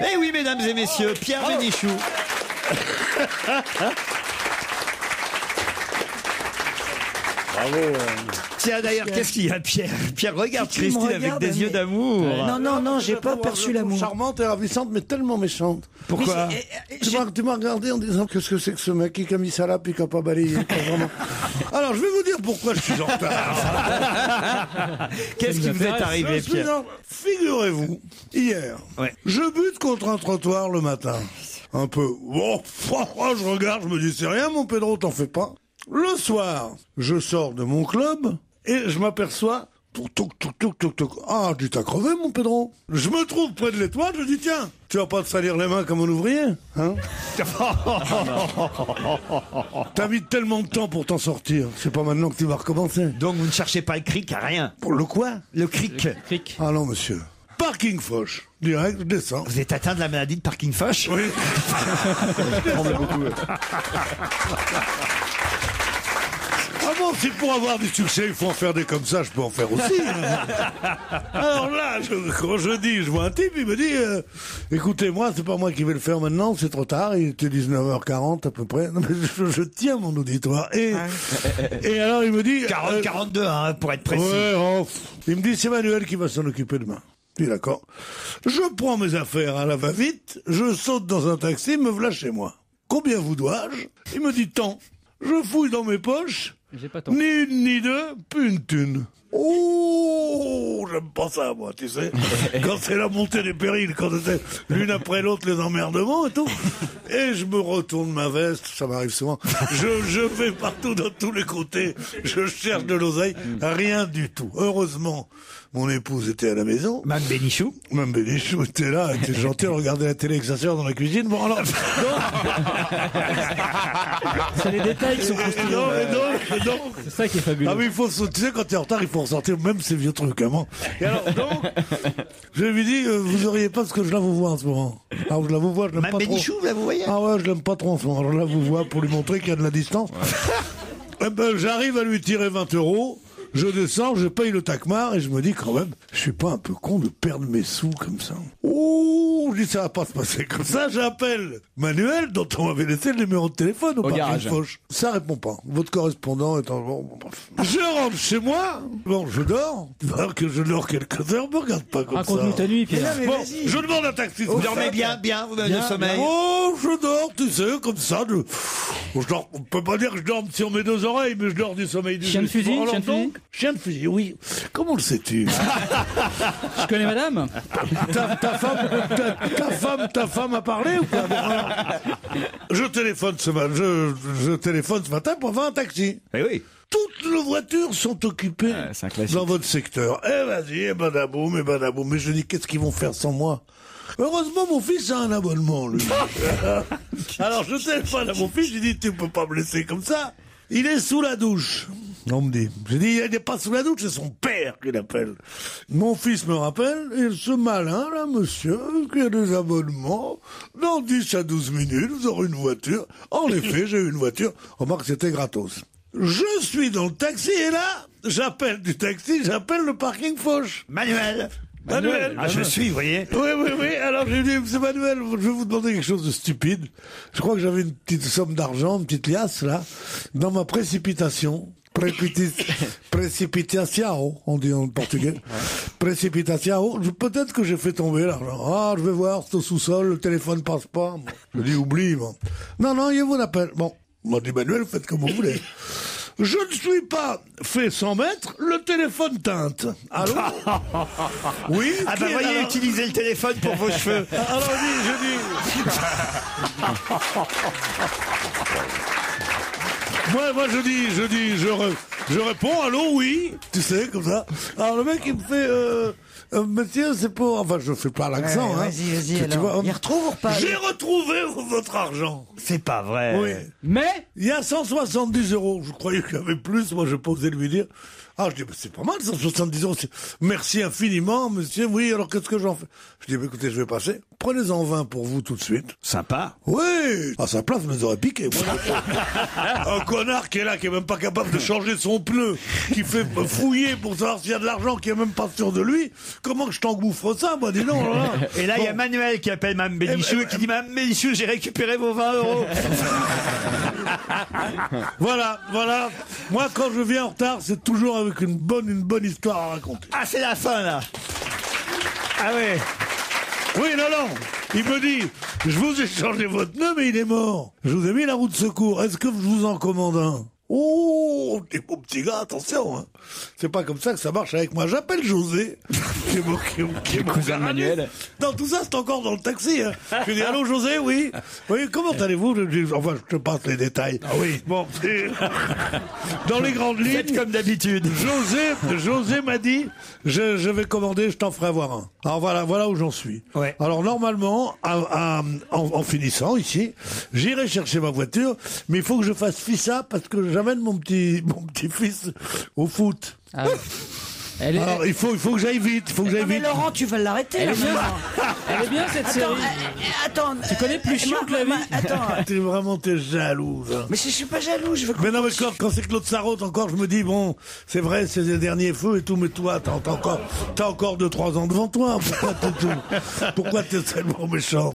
Eh oui, mesdames et messieurs, Pierre Bénichou. Bravo. euh. Tiens, d'ailleurs, qu'est-ce qu'il y a, Pierre? Pierre regarde C'est qui me Christine avec regarde, des yeux mais- d'amour. Non, non, non, j'ai pas perçu l'amour. Charmante et ravissante, mais tellement méchante. Pourquoi Mais c'est- eh, Tu m'as, tu m'as regardé en disant qu'est-ce que c'est que ce mec qui a mis ça là puis qui a pas balayé. vraiment. Alors je vais vous dire pourquoi je suis en retard. Qu'est-ce qui vous est arrivé, Je suis Pierre? en- Figurez-vous, hier, Ouais. je bute contre un trottoir le matin. Un peu. Bon, franchement, je regarde, je me dis c'est rien, mon Pedro, t'en fais pas. Le soir, je sors de mon club et je m'aperçois. Touc, touc, touc. Ah, tu t'as crevé, mon Pedro. Je me trouve près de l'étoile, je dis tiens, tu vas pas te salir les mains comme un ouvrier, hein? T'as mis tellement de temps pour t'en sortir. C'est pas maintenant que tu vas recommencer. Donc vous ne cherchez pas le cric à rien. Pour le quoi? Le cric. Ah non, monsieur. Parking Foch. Direct, je descends. Vous êtes atteint de la maladie de parking foch? Oui. Ah bon, si pour avoir du succès, il faut en faire des comme ça, je peux en faire aussi. Alors là, je- quand je dis, je vois un type, il me dit, euh, écoutez, moi, c'est pas moi qui vais le faire maintenant, c'est trop tard, il était 19h40 à peu près. Non, mais je, je tiens mon auditoire. Et, et alors, il me dit... 40, euh, 42, hein, pour être précis. Ouais, oh, il me dit c'est Manuel qui va s'en occuper demain. Dis d'accord. Je prends mes affaires à la va-vite, je saute dans un taxi, me voilà chez moi. Combien vous dois-je? Il me dit tant. Je fouille dans mes poches. Ni une ni deux, plus une thune. Oh, j'aime pas ça, moi, tu sais. Quand c'est la montée des périls, quand c'est l'une après l'autre les emmerdements et tout. Et je me retourne ma veste, ça m'arrive souvent. Je, je vais partout dans tous les côtés. Je cherche de l'oseille. Rien du tout. Heureusement, mon épouse était à la maison. Mme Bénichou Même Bénichou était là, elle était gentille, elle regardait la télé avec sa sœur dans la cuisine. Bon, alors. C'est les détails qui sont croustillants. C'est ça qui est fabuleux. ah mais il faut, tu sais, quand t'es en retard, il faut ressortir même ces vieux trucs, hein, bon. Et alors, donc, je lui dis, euh, vous auriez pas ce que je la vous vois en ce moment. Alors, je la vous vois, je l'aime Mme pas trop. Bénichou, là, vous voyez? Ah ouais, je l'aime pas trop en ce moment. Je la vous vois pour lui montrer qu'il y a de la distance. Eh ben, j'arrive à lui tirer 20 euros. Je descends, je paye le tacmar et je me dis quand même, je suis pas un peu con de perdre mes sous comme ça. Oh, je dis ça va pas se passer comme ça. J'appelle Manuel, dont on m'avait laissé le numéro de téléphone au, parking garage. Foch. Ça répond pas. Votre correspondant est en bon, bon, bref. Je rentre chez moi. Bon, je dors. Alors que je dors quelques heures, me regarde pas comme ça. Raconte-nous ta nuit, Pierre. Bon, je demande un taxi. Vous dormez bien, bien, vous avez le sommeil Oh, je dors, tu sais, comme ça. De... Je dors, on peut pas dire que je dors sur mes deux oreilles, mais je dors du sommeil du Chien de fusil, de Chien de fusil, oui. Comment le sais-tu? Je connais madame. ta, ta femme, ta, ta femme, ta femme a parlé ou pas Je téléphone ce matin, je, je téléphone ce matin pour avoir un taxi. Eh oui. Toutes les voitures sont occupées classique. dans votre secteur. Eh vas-y, eh badaboum, eh badaboum. Mais je dis, qu'est-ce qu'ils vont faire sans moi? Heureusement, mon fils a un abonnement, lui. Alors, je téléphone à mon fils, je lui dis, tu peux pas me laisser comme ça? Il est sous la douche. On me dit. Je dis, il n'est pas sous la douche, c'est son père qui l'appelle. Mon fils me rappelle, et ce malin, là, monsieur, qui a des abonnements, dans 10 à 12 minutes, vous aurez une voiture. En effet, j'ai eu une voiture. Remarque, c'était gratos. Je suis dans le taxi, et là, j'appelle du taxi, j'appelle le parking Foch. Manuel Manuel. Ah, je suis, vous voyez Oui, oui, oui. Alors j'ai dit, monsieur Manuel, je vais vous demander quelque chose de stupide. Je crois que j'avais une petite somme d'argent, une petite liasse, là, dans ma précipitation. Précipitation, on dit en portugais. Précipitation. Peut-être que j'ai fait tomber l'argent. Ah, je vais voir, c'est au sous-sol, le téléphone passe pas. Je dis, oublie, bon. Non, non, il vous appelle. Bon. M'a dit, Manuel, faites comme vous voulez. Je ne suis pas fait 100 mètres, le téléphone teinte. Allô Oui Ah bah est voyez, utilisez le téléphone pour vos cheveux. alors dis, je dis. moi, moi je dis, je dis, je, re- je réponds, allô, oui, tu sais, comme ça. Alors le mec il me fait, euh, euh, monsieur, c'est pour, enfin je fais pas l'accent, Ouais, hein. Vas-y, vas-y, Tu- tu alors. vois, Il retrouve ou pas? J'ai retrouvé votre argent. C'est pas vrai. Oui. Mais? Il y a 170 euros. Je croyais qu'il y avait plus. Moi, je posais lui dire. Ah, je dis, bah, c'est pas mal, 170 euros. Merci infiniment, monsieur. Oui, alors qu'est-ce que j'en fais? Je dis, bah, écoutez, je vais passer. Prenez-en 20 pour vous tout de suite. Sympa. Oui, à sa place, me les aurais piqué. Un connard qui est là, qui est même pas capable de changer son pneu, qui fait fouiller pour savoir s'il y a de l'argent, qui est même pas sûr de lui. Comment que je t'engouffre ça, moi, dis donc. là Et là, il y a. Manuel qui appelle Mme Bénichou Eh et qui dit Mme Bénichou, j'ai récupéré vos 20 euros. Voilà, voilà. Moi, quand je viens en retard, c'est toujours avec une bonne, une bonne histoire à raconter. Ah, c'est la fin, là. Ah ouais. Oui, non, non. Il me dit, je vous ai changé votre pneu, mais il est mort. Je vous ai mis la roue de secours. Est-ce que je vous en commande un? Oh, t'es mon petit gars, attention. Hein. C'est pas comme ça que ça marche avec moi. J'appelle José, qui est mon, qui est- qui est mon cousin. Manuel. Non, tout ça, c'est encore dans le taxi. Hein. Je lui dis, allô José, oui. Oui, comment allez-vous? Enfin, je te passe les détails. Ah oui. Bon, dans les grandes lignes. Faites comme d'habitude. José, José m'a dit, je, je vais commander, je t'en ferai avoir un. Alors voilà, voilà où j'en suis. Ouais. Alors normalement, à- à- en, en finissant ici, j'irai chercher ma voiture, mais il faut que je fasse fissa parce que j'amène mon petit, mon petit fils au foot. Ah. Elle est, Alors il faut, il faut que j'aille vite, il faut que j'aille vite. Laurent, tu vas l'arrêter elle là est bien, maintenant. elle est bien cette Attends, série. euh, euh, attends. Tu connais plus chiant que la vie Attends. T'es vraiment t'es jalouse. hein. Mais je suis pas jaloux, je veux qu'on Mais non, mais quand, quand c'est Claude Sarraute encore, je me dis, bon, c'est vrai, c'est les derniers feux et tout, mais toi, t'as t'as encore, t'as encore deux, trois ans devant toi. Pourquoi t'es tout, pourquoi t'es tellement méchant?